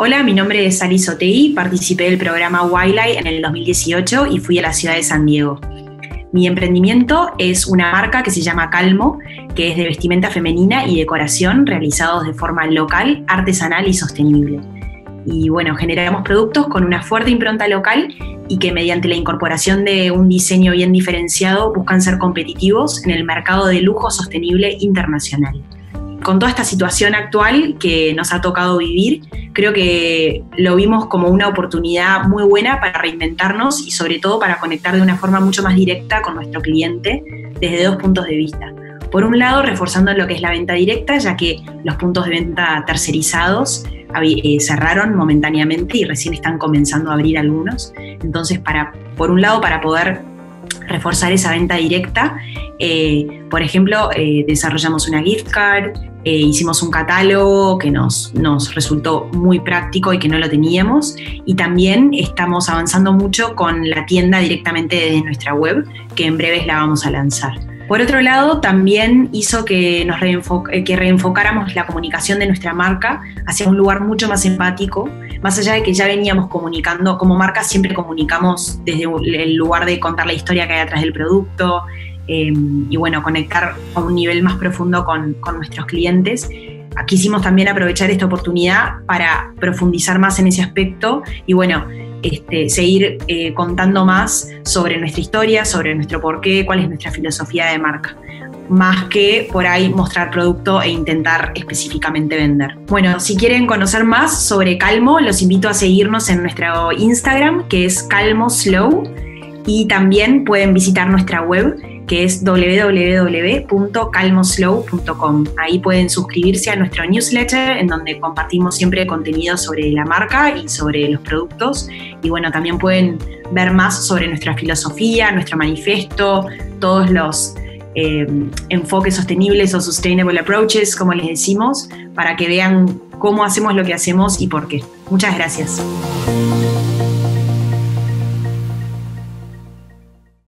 Hola, mi nombre es Sally Sotei, participé del programa Wildlife en el 2018 y fui a la ciudad de San Diego. Mi emprendimiento es una marca que se llama Calmo, que es de vestimenta femenina y decoración realizados de forma local, artesanal y sostenible. Y bueno, generamos productos con una fuerte impronta local y que mediante la incorporación de un diseño bien diferenciado buscan ser competitivos en el mercado de lujo sostenible internacional con toda esta situación actual que nos ha tocado vivir, creo que lo vimos como una oportunidad muy buena para reinventarnos y sobre todo para conectar de una forma mucho más directa con nuestro cliente desde dos puntos de vista. Por un lado, reforzando lo que es la venta directa, ya que los puntos de venta tercerizados eh, cerraron momentáneamente y recién están comenzando a abrir algunos. Entonces, para, por un lado, para poder reforzar esa venta directa. Eh, por ejemplo, eh, desarrollamos una gift card, eh, hicimos un catálogo que nos, nos resultó muy práctico y que no lo teníamos. Y también estamos avanzando mucho con la tienda directamente desde nuestra web, que en breves la vamos a lanzar. Por otro lado, también hizo que, nos que reenfocáramos la comunicación de nuestra marca hacia un lugar mucho más empático, más allá de que ya veníamos comunicando, como marca siempre comunicamos desde el lugar de contar la historia que hay atrás del producto, Em, y bueno, conectar a un nivel más profundo con, nuestros clientes. Quisimos también aprovechar esta oportunidad para profundizar más en ese aspecto y bueno, este, seguir eh, contando más sobre nuestra historia, sobre nuestro porqué, cuál es nuestra filosofía de marca más que por ahí mostrar producto e intentar específicamente vender. Bueno, si quieren conocer más sobre Calmo, los invito a seguirnos en nuestro Instagram, que es Calmo Slow, y también pueden visitar nuestra web que es www.calmoslow.com. Ahí pueden suscribirse a nuestro newsletter en donde compartimos siempre contenido sobre la marca y sobre los productos. Y bueno, también pueden ver más sobre nuestra filosofía, nuestro manifiesto, todos los eh, enfoques sostenibles o sustainable approaches, como les decimos, para que vean cómo hacemos lo que hacemos y por qué. Muchas gracias.